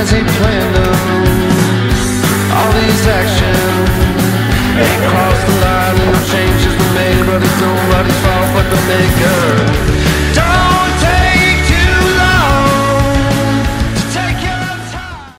as he planned them. All these actions, they crossed the line, no changes were made, but it's nobody's fault but the maker.